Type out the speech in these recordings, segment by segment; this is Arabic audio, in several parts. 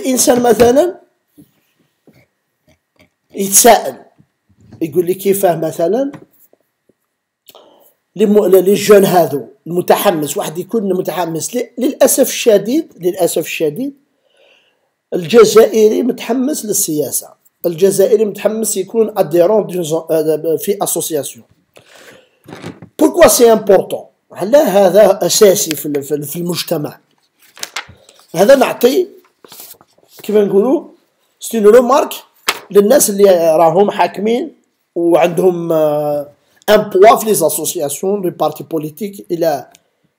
الإنسان مثلا يتساءل يقول لي كيفاه مثلا؟ les jeunes هذو المتحمس واحد يكون متحمس. للأسف الشديد للأسف الشديد الجزائري متحمس للسياسة. الجزائري متحمس يكون adhérent في association pourquoi c'est important علاه هذا أساسي في المجتمع؟ هذا نعطي كيف نقولوا c'est un manque للناس اللي راهم حاكمين وعندهم un poids في les associations les partis politiques إلى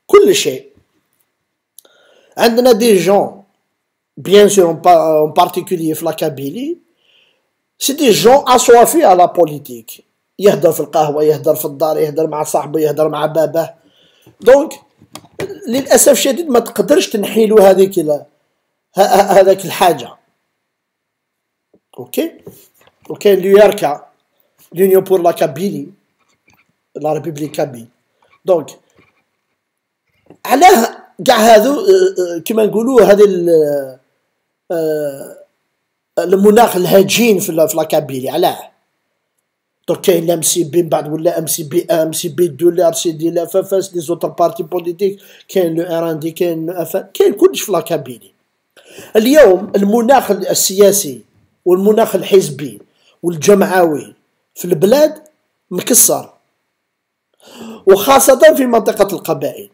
كل شيء. عندنا des jeunes bien sûr en particulier في la Kabylie c'est des jeunes assoiffés على politique يهدر في القهوة يهدر في الدار يهدر مع صاحبه يهدر مع باباه دونك للأسف الشديد ما تقدرش تنحيلو هذيك هذاك الحاجة. أوكي؟ وكاين اللي يركع لونيون بور لا كابيلي لا ريبوبليك كابي دونك علاه كاع هذو كيما نقولوا هذه المناخ الهجين في لا كابيلي علاه. دونك كاين الام سي بي من بعد ولا أم سي بي أم سي بي دو لا أر سي دي لا فاس لي زوتر بارتي بوليتيك كاين لو آر إن دي كاين أف كاين كلش في لاكابيلي اليوم المناخ السياسي والمناخ الحزبي والجمعوي في البلاد مكسر وخاصة في منطقة القبائل.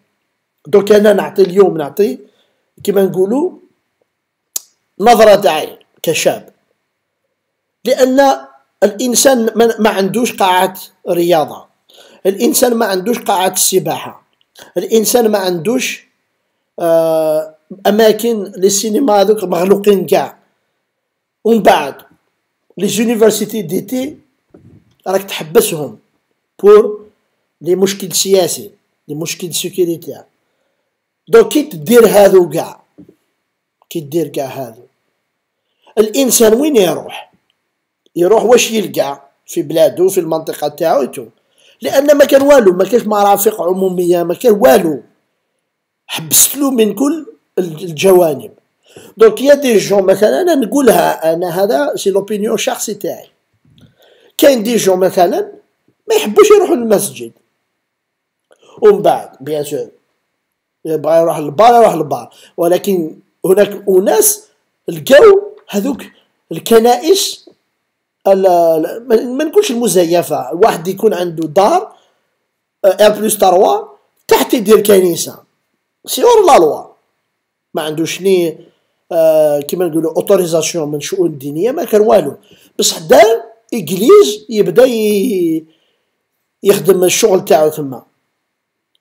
دوك أنا نعطي اليوم نعطي كما نقولوا نظرة عين كشاب. لأن الإنسان ما عندوش قاعة رياضة الإنسان ما عندوش قاعة السباحة الإنسان ما عندوش آه أماكن للسينما هذوك مغلوقين كاع. ومن بعد les universités d'été راك تحبسهم pour les مشكل سياسي les مشكل sécurité. donc كي تدير هذو كاع كي دير كاع هذو الإنسان وين يروح؟ يروح واش يلقى؟ في بلادو في المنطقة تاعو لأن ما كان والو ما كانش مرافق عمومية ما كان والو. حبستلو من كل الجوانب. donc يا des jeunes مثلا أنا نقولها أنا هذا c'est l'opinion شخصي تاعي. كاين des jeunes مثلا ما يحبوش يروحوا للمسجد. ومن بعد bien sûr يبغى يروح للبار يروح للبار. ولكن هناك أناس لقاو هذوك الكنائس ما نقولش المزيفة. واحد يكون عنده دار en plus تروا تحت يدير كنيسة. c'est hors la loi ما عندوش ni آه كيما نقولوا autorisation من الشؤون الدينية ما كان والو. بصح دار église يبدا يخدم الشغل تاعو تما.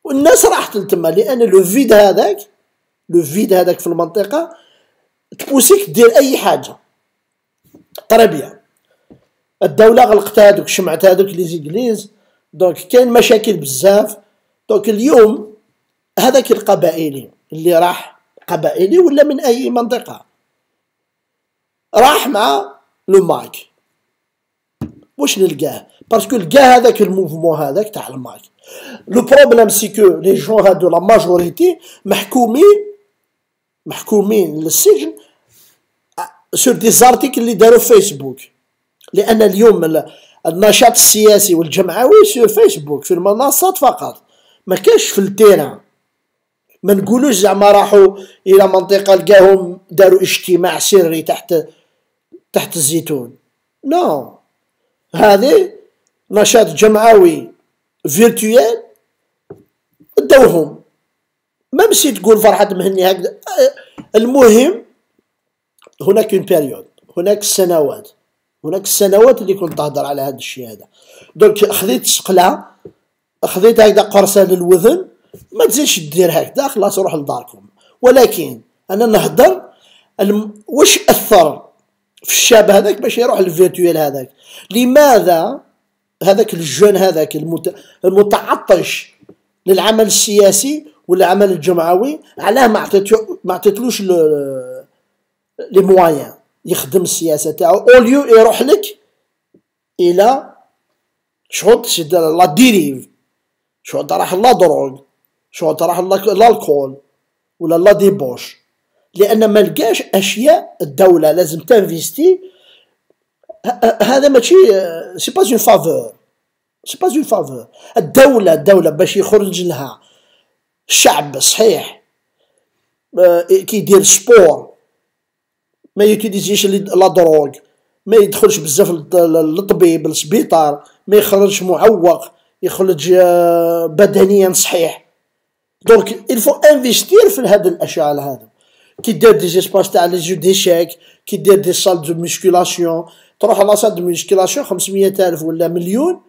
والناس راحت لتما لأن le vide هذاك le vide هذاك في المنطقة تبوسيك دير أي حاجة. طربيه الدولة غلقت هذوك شمعت هذوك les églises donc كاين مشاكل بزاف. donc اليوم هذاك القبائلي اللي راح قبائلي ولا من أي منطقة؟ راح مع le MAK واش نلقاه؟ parce que لقى هذاك ال mouvement هذاك تاع ال MAK le problème c'est que les jeunes هادو la majorité محكومين محكومين للسجن sur des articles اللي داروا في فيسبوك لأن اليوم النشاط السياسي والجمعوي sur Facebook في المنصات فقط. ما كاش في ال terrain. ما نقولوش زعما راحوا إلى منطقة لقاهم داروا اجتماع سري تحت تحت الزيتون. non non. هذه نشاط جمعوي virtuel داوهم. ما مشي تقول فرحة مهني هكذا. المهم هناك une période هناك سنوات هناك السنوات اللي كنت تهضر على هذا الشيء هذا. donc خذيت شقلة خذيت هكذا قرصة للوذن ما تزيدش دير هكذا خلاص روح لداركم. ولكن أنا نهضر الم... واش أثر في الشاب هذاك باش يروح لل virtuel هذاك؟ لماذا هذاك ال jeune هذاك المت... المتعطش للعمل السياسي والعمل الجمعوي علاه ما عطيتو ما عطيتلوش les moyens يخدم السياسة تاعو. au lieu يروح لك إلى شغل la dérive شغل راح la drogue. شغل راح l'alcool ولا la débauche. لأن ما لقاش أشياء الدولة لازم t'investi. هذا ماشي c'est pas une faveur c'est pas une faveur الدولة الدولة باش يخرج لها شعب صحيح كيدير sport ما يutilisيش la drogue. ما يدخلش بزاف للطبيب للسبيطار. ما يخرجش معوق يخرج آه، بدنيا صحيح. donc il faut investir في هاد الاشياء هذا كي دير des espaces تاع les jeux d'échecs كي دير des salles de musculation تروح la salle de musculation 500 الف ولا مليون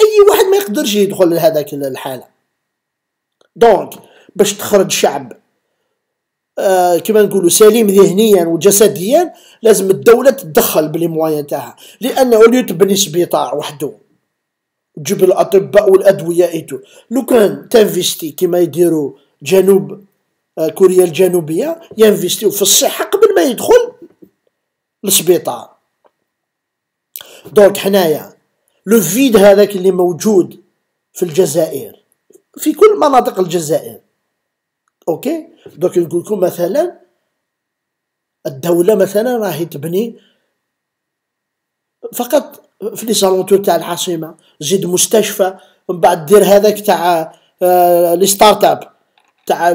اي واحد ما يقدرش يدخل لهذاك الحاله donc باش تخرج شعب آه كما نقولوا سليم ذهنيا وجسديا لازم الدولة تدخل ب les moyens تاعها لأنه au lieu تبني سبيطار وحده تجيب الأطباء والأدوية et tout. لو كان تنفيستي كما يديروا جنوب آه كوريا الجنوبية ينفيستيو في الصحة قبل ما يدخل للسبيطار. donc حنايا le vide هذاك اللي موجود في الجزائر في كل مناطق الجزائر OK؟ دوك نقول لكم مثلا الدولة مثلا راهي تبني فقط في les alentours تاع العاصمة زيد مستشفى من بعد دير هذاك تاع آه، les start-up تاع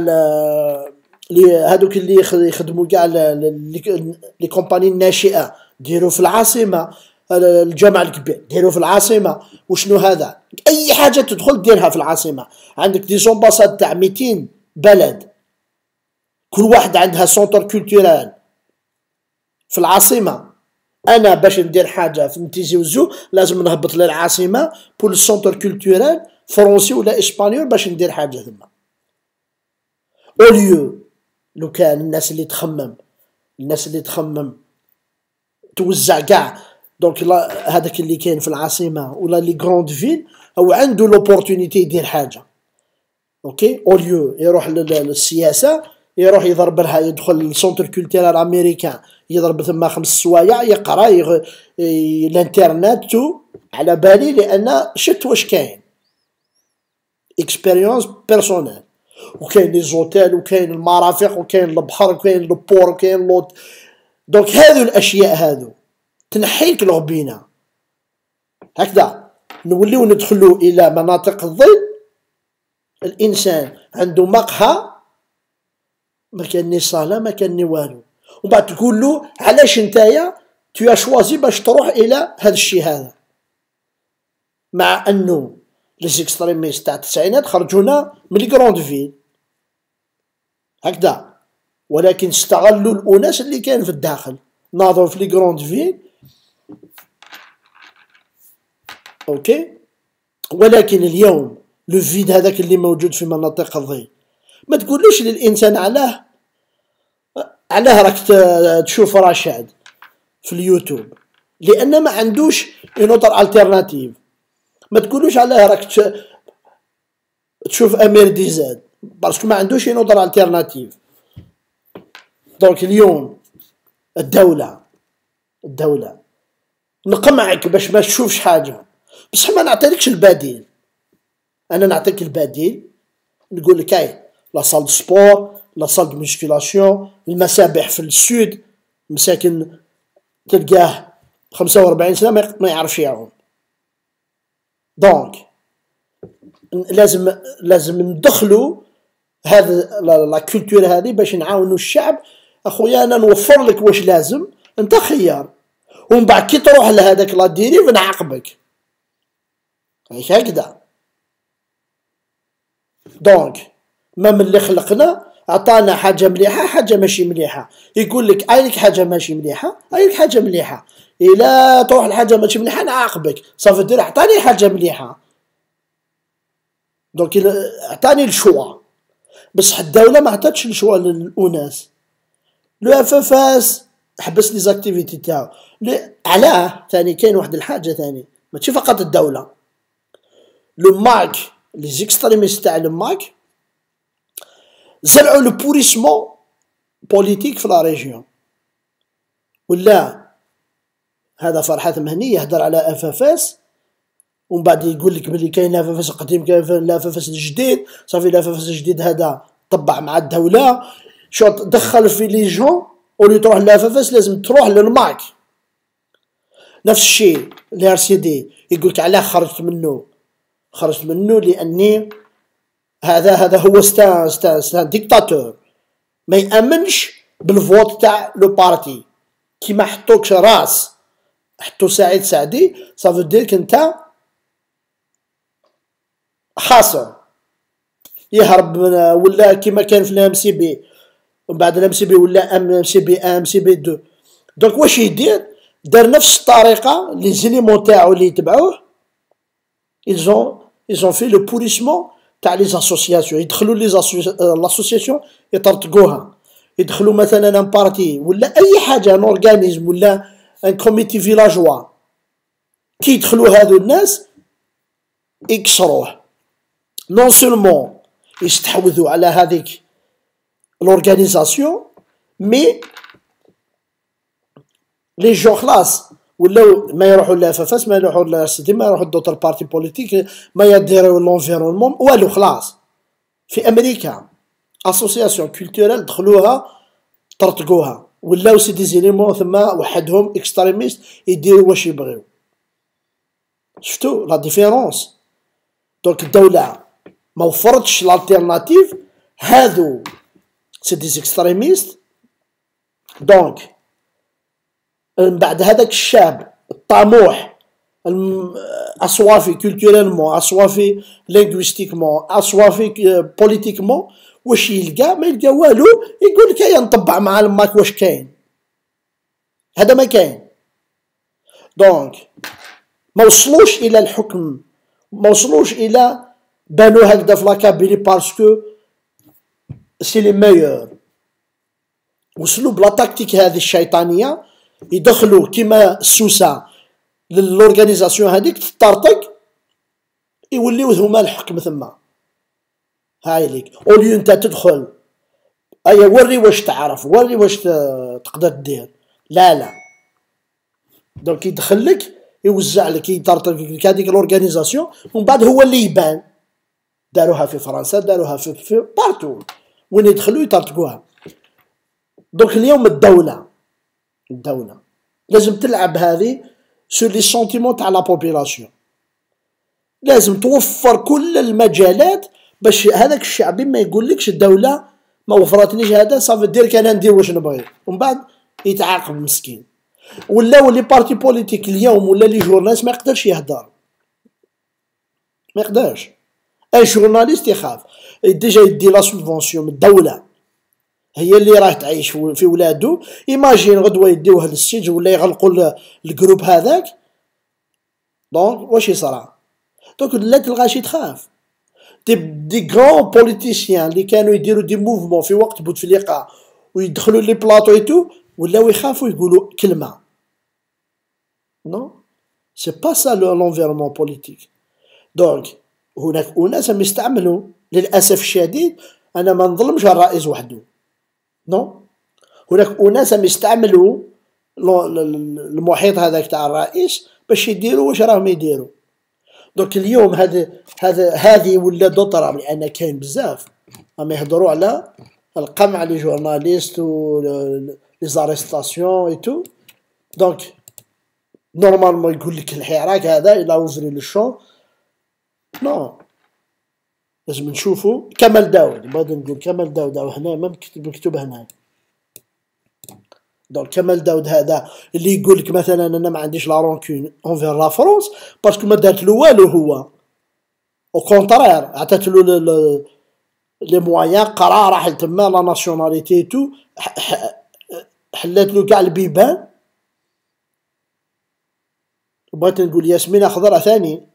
les هذوك اللي يخدموا كاع les compagnies الناشئة. ديروا في العاصمة الجامع الكبير ديروا في العاصمة. وشنو هذا؟ أي حاجة تدخل ديرها في العاصمة. عندك des ambassades تاع 200 بلد. كل واحد عندها centre culturel في العاصمة. أنا باش ندير حاجة في ن تيزي وزو لازم نهبط للعاصمة pour ال centre culturel français ولا espagnol باش ندير حاجة ثما au lieu لو كان الناس اللي تخمم الناس اللي تخمم توزع كاع donc هذاك اللي كاين في العاصمة ولا les grandes villes أو عنده l'opportunité يدير حاجة. OK au lieu يروح للسياسة يروح يضرب لها يدخل ال centre culturel américain يضرب ثم خمس سوايع يقرأ يغ... الانترنت tout على بالي لأن شت واش كاين. expérience personnelle وكاين les hôtels وكاين المرافق وكاين البحر وكاين ال port وكاين l'autre. donc هذو الأشياء هذو تنحيك الغبينة. هكذا نوليو ندخلو إلى مناطق الظل. الإنسان عنده مقهى ما كان صلاه ما كان والو. ومن بعد تقول له علاش نتايا؟ tu choisis باش تروح إلى هذا الشيء هذا. مع أنه les extrémistes تاع التسعينات خرجونا من les grandes villes هكذا. ولكن استغلوا الأناس اللي كان في الداخل. ناظروا في les grandes villes ok ولكن اليوم le vide هذاك اللي موجود في مناطق الظل ما تقولوش للإنسان علاه علاه راك تشوف رشاد في اليوتيوب. لأن ما عندوش une autre alternative ما تقولوش علاه راك تشوف أمير ديزاد parce que ما عندوش une autre alternative donc اليوم الدولة الدولة نقمعك باش ما تشوفش حاجة. بصح ما نعطيلكش البديل. أنا نعطيك البديل نقول لك اي la salle sport la salle de المسابح في ال sud مساكن تلقاه خمسة وربعين سنة ما يعرفش يعوم. donc لازم لازم ندخلو هذا la culture هذه باش نعاونوا الشعب. أخويا أنا نوفر لك واش لازم. أنت خيار. ومن بعد كي تروح لهذاك la dérive نعاقبك هكذا. donc ما من اللي خلقنا عطانا حاجة مليحة حاجة ماشي مليحة. يقول لك أي لك حاجة ماشي مليحة؟ أي لك حاجة مليحة. إلا تروح الحاجة ماشي مليحة نعاقبك ça veut dire عطاني حاجة مليحة. donc عطاني ال choix. بصح الدولة ما عطاتش ال choix للأناس. le FFS حبس les activités تاعو. علاه ثاني كاين واحد الحاجة ثاني. ماشي فقط الدولة. le MAK les extrémistes تاع le MAK زرعوا le pourrissement politique في la région ولا هذا فرحات مهني يهدر على FFS ومن بعد يقول لك بلي كاين FFS قديم كاين FFS الجديد صافي ال FFS الجديد هذا طبع مع الدولة شو تدخل في les jeunes ولي تروح لل FFS لازم تروح لل MAK. نفس الشيء ال RCD يقول لك علاه خرجت منه خرجت منه لأني هذا هذا هو c'est un c'est un c'est un dictateur. ما يأمنش بال vote تاع le parti. كيما حطوك راس حطو سعيد سعدي ça veut dire انت خاصم. يهرب من ولا كيما كان في ال MCB. ومن بعد ال MCB ولا ام سي بي أم سي بي دو. donc واش يدير؟ دار نفس الطريقة les éléments تاعو اللي يتبعوه. ils ont ils ont fait le pourrissement تاع les associations. يدخلوا les associations يطرطقوها. يدخلوا مثلا un parti ولا أي حاجة un organisme ولا un comité villageois كي يدخلوا هذو الناس يكسروه. non seulement يستحوذوا على هذيك l'organisation mais les jeunes خلاص ولاو ما يروحوا لا FFS ما يروحوا لا RCD ما يروحوا d'autres partis politiques ما يديروا l'environnement والو خلاص. في أمريكا association culturelle دخلوها طرطقوها. ولاو c'est des éléments ثم وحدهم extrémistes يديروا واش يبغيو. شفتو la différence donc الدولة ما وفرتش ال alternative هادو c'est des donc من بعد هذاك الشاب الطموح assoiffé culturellement assoiffé linguistiquement assoiffé politiquement واش يلقى؟ ما يلقى والو يقول لك نطبع مع ال MAK واش كاين. هذا ما كاين. donc ما وصلوش إلى الحكم ما وصلوش إلى بانو هكذا في لاكابيلي باسكو سي لي ميور وصلوا بلا تاكتيك هذه الشيطانية يدخلوا كيما السوسة للورغانيزاسيون هذيك تطرطق يوليو هما الحكم ثما هاي ليك. اوليو أنت تدخل أي وري واش تعرف وري واش تقدر دير لا لا. دونك يدخل لك يوزع لك يطرطق لك هذيك l'organisation ومن بعد هو اللي يبان. داروها في فرنسا داروها في, في partout وين يدخلوا يطرطقوها. donc اليوم الدولة الدولة لازم تلعب هذه sur les sentiments تاع la population لازم توفر كل المجالات باش هذاك الشعبي ما يقولكش الدولة ما وفرتنيش هذا ça veut dire أنا ندير واش نبغي ومن بعد يتعاقب مسكين ولا les partis politiques اليوم ولا les journalistes ما يقدرش يهدر ما يقدرش. أي journaliste يخاف. déjà يدي la subvention من الدولة. هي اللي راه تعيش في ولادو. imagine غدوة يديوه للسجن ولا يغلقوا ال groupe هذاك. donc واش يصرى؟ donc لا تلغاش تخاف des des grands politiciens اللي كانوا يديروا des mouvements في وقت بوتفليقه ويدخلوا les plateaux et tout ولاو يخافوا يقولوا كلمة. non c'est pas ça l'enfermement politique donc هناك أناس يستعملوا للأسف الشديد أنا ما نظلمش الرئيس وحده. non؟ هناك أناس يستعملوا المحيط هذاك تاع الرئيس باش يديروا واش راهم يديروا. donc اليوم هذا هذا هذه ولا d'autres لأن كاين بزاف. راهم يهضروا على القمع les journalistes و les arrestations et tout donc normalement يقول لك الحراك هذا إلى وزري للشون non. لازم نشوفوا كمال داود بغيت نقول كمال داود هنا ما مكتوب هنا. donc كمال داود هذا اللي يقول لك مثلا أنا ما عنديش la rancune envers la France parce que ما دارت له والو هو. au contraire عطات له les moyens قرا راح تما la nationalité tout حلات له كاع البيبان. بغيت نقول ياسمين خضرا ثاني.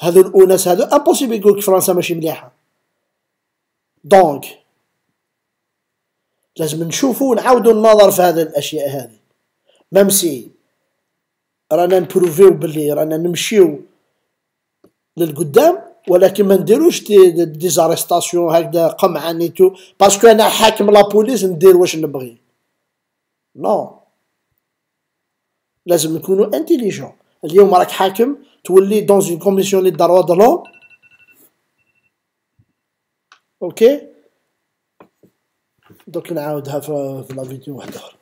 هذو الاناس هذو impossible يقول لك فرنسا ماشي مليحة. donc لازم نشوفوا ونعاودوا النظر في هذه الأشياء هذه. ممسي رانا نبروفيو باللي رانا نمشيو للقدام ولكن ما نديروش des des arrestations هكذا قمع et tout parce que أنا حاكم la police ندير واش نبغي. non لازم نكونوا intelligents اليوم راك حاكم تولي dans une commission les droits de l'homme OK دوك نعاودها في la vidéo واحدة أخرى.